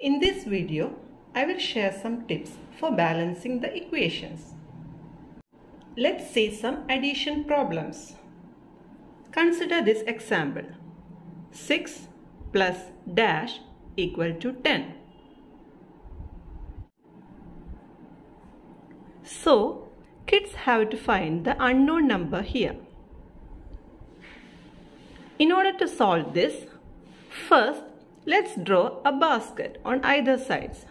In this video, I will share some tips for balancing the equations. Let's see some addition problems. Consider this example. 6 plus dash equal to 10. So, kids have to find the unknown number here. In order to solve this, first let's draw a basket on either sides.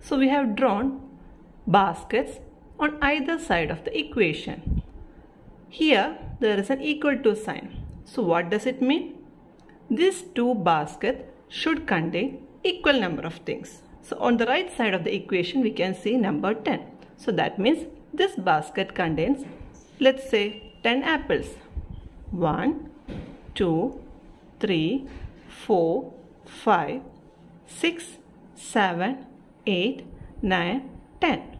So we have drawn baskets on either side of the equation. Here there is an equal to sign. So what does it mean? These two baskets should contain equal number of things. So on the right side of the equation we can see number 10. So that means this basket contains let's say 10 apples. 1, 2, 3, 4, 5, 6, 7, 8, 9, 10.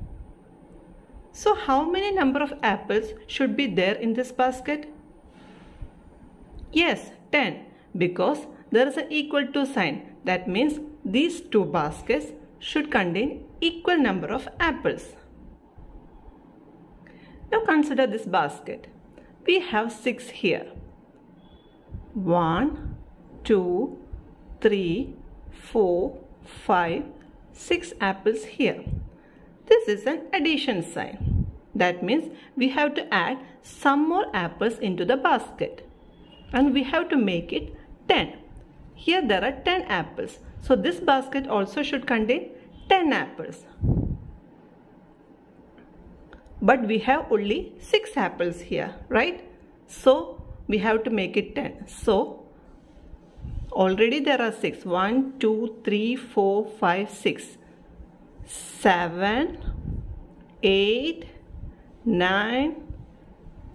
So how many number of apples should be there in this basket? Yes, 10 because there is an equal to sign. That means these two baskets should contain equal number of apples. Now consider this basket. We have 6 here. 1, 2, 3, 4, 5, 6 apples here. This is an addition sign. That means we have to add some more apples into the basket. And we have to make it 10. Here there are 10 apples. So this basket also should contain 10 apples. But we have only 6 apples here, right? So we have to make it 10. So already there are 6. 1, 2, 3, 4, 5, 6. 7, 8, 9,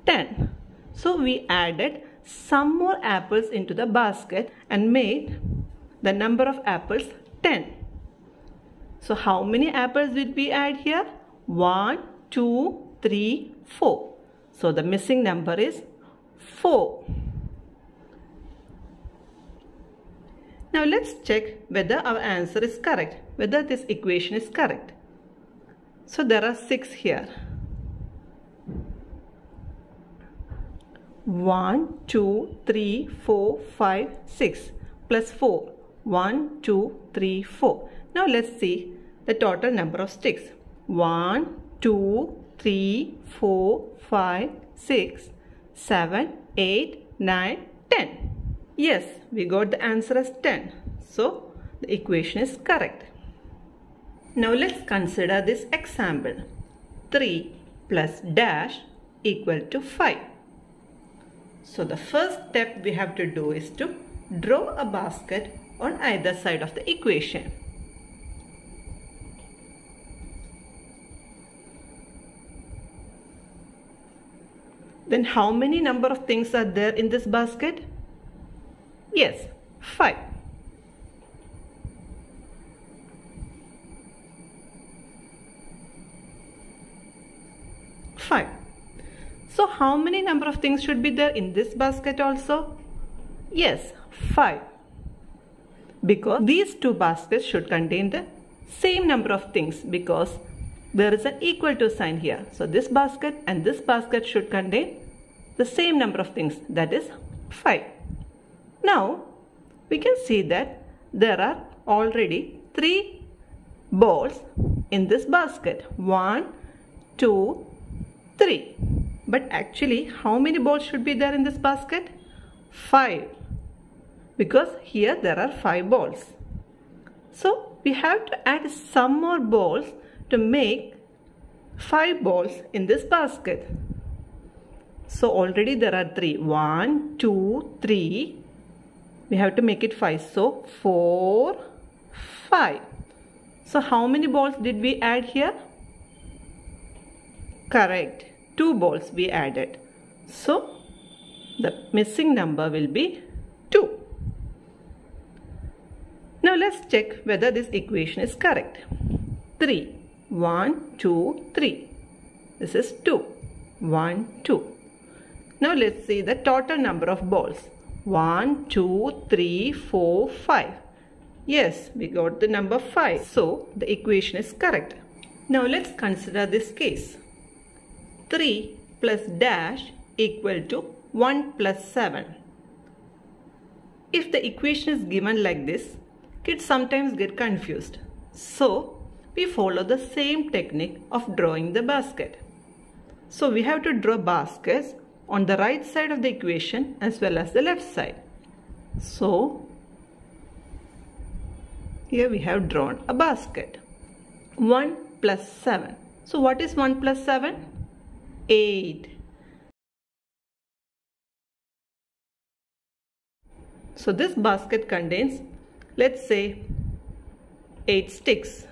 10. So we added some more apples into the basket and made the number of apples 10. So how many apples did we add here? 1, 2, 3, 4. So the missing number is 4. Now let's check whether our answer is correct, whether this equation is correct. So there are 6 here. 1, 2, 3, 4, 5, 6 plus 4. 1, 2, 3, 4. Now let's see the total number of sticks. 1, 2, 3, 4, 5, 6, 7, 8, 9, 10. Yes, we got the answer as 10. So the equation is correct. Now let's consider this example. 3 plus dash equal to 5. So the first step we have to do is to draw a basket on either side of the equation. Then how many number of things are there in this basket? Yes, 5. How many number of things should be there in this basket also? Yes, 5. Because these two baskets should contain the same number of things because there is an equal to sign here. So this basket and this basket should contain the same number of things that is 5. Now we can see that there are already 3 balls in this basket. 1, 2, 3. But actually how many balls should be there in this basket? 5. Because here there are 5 balls. So we have to add some more balls to make 5 balls in this basket. So already there are 3. 1, 2, 3. We have to make it 5. So 4, 5. So how many balls did we add here? Correct. 2 balls be added. So the missing number will be 2. Now let's let's check whether this equation is correct. 3. 1, 2, 3. This is 2. 1, 2. Now let's see the total number of balls. 1, 2, 3, 4, 5. Yes, we got the number 5. So the equation is correct. Now let's consider this case. 3 plus dash equal to 1 plus 7. If the equation is given like this, kids sometimes get confused. So we follow the same technique of drawing the basket. So we have to draw baskets on the right side of the equation as well as the left side. So here we have drawn a basket. 1 plus 7. So what is 1 plus 7? 8. So this basket contains let's say 8 sticks.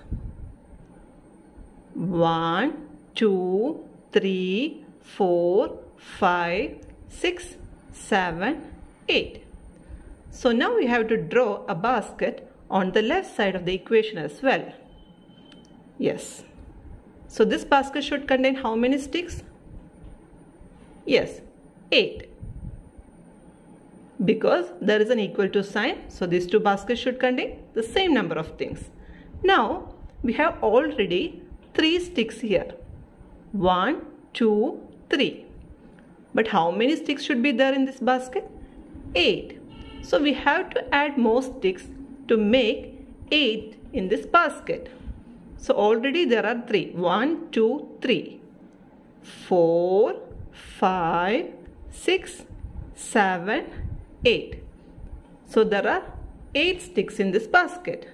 1, 2, 3, 4, 5, 6, 7, 8. So now we have to draw a basket on the left side of the equation as well. Yes. So this basket should contain how many sticks? Yes, 8. Because there is an equal to sign, so these two baskets should contain the same number of things. Now, we have already 3 sticks here. 1, 2, 3. But how many sticks should be there in this basket? 8. So we have to add more sticks to make 8 in this basket. So already there are 3. 1, 2, 3. 4, 5, 6, 7, 8. So there are 8 sticks in this basket.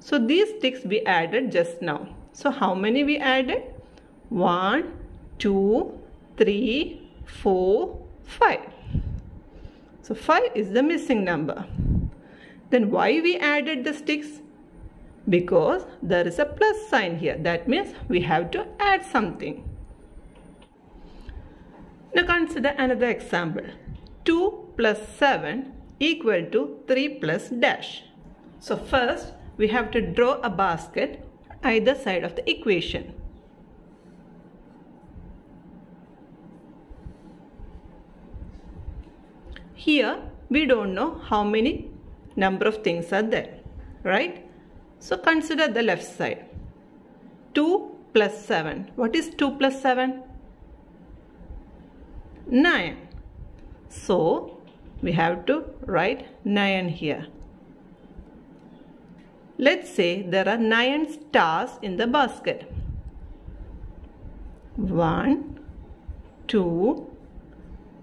So these sticks we added just now. So how many we added? 1, 2, 3, 4, 5. So 5 is the missing number. Then why we added the sticks? Because there is a plus sign here. That means we have to add something. Now consider another example. 2 plus 7 equal to 3 plus dash. So first we have to draw a basket either side of the equation. Here we don't know how many number of things are there, right? So consider the left side. 2 plus 7. What is 2 plus 7? 9. So we have to write 9 here. Let's say there are 9 stars in the basket. 1, 2,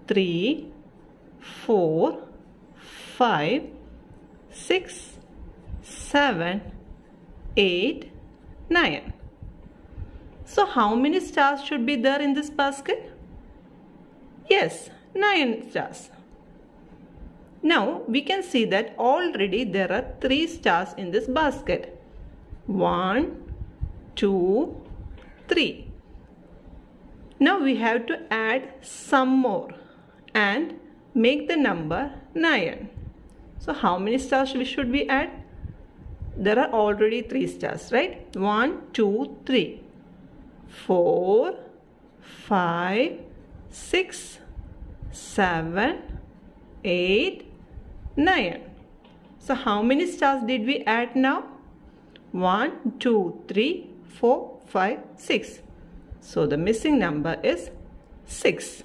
3, four, five, six, seven, eight, nine. So how many stars should be there in this basket? Yes, 9 stars. Now we can see that already there are 3 stars in this basket. 1, 2, 3. Now we have to add some more and make the number 9. So how many stars we should we add? There are already 3 stars, right? 1, 2, 3, 4, 5, 6, 7, 8, 9. So how many stars did we add now? 1, 2, 3, 4, 5, 6. So the missing number is 6.